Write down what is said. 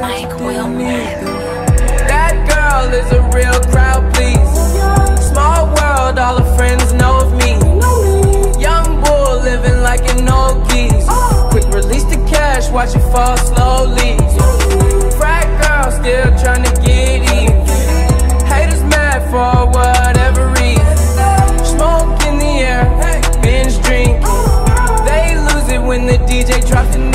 Mike Wilmer. That girl is a real crowd, please. Small world, all her friends know of me. Young bull living like an old geese. Quick release the cash, watch it fall slowly. Frat girl still trying to get even. Haters mad for whatever reason. Smoke in the air, binge drinking. They lose it when the DJ drops the